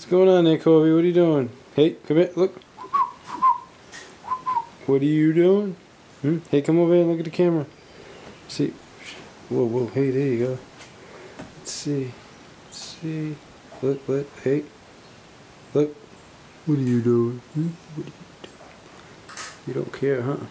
What's going on there, Kobe? What are you doing? Hey, come here. Look. What are you doing? Hmm? Hey, come over here and look at the camera. See. Whoa, whoa. Hey, there you go. Let's see. Let's see. Look, look. Hey. Look. What are you doing? Hmm? What are you doing? You don't care, huh?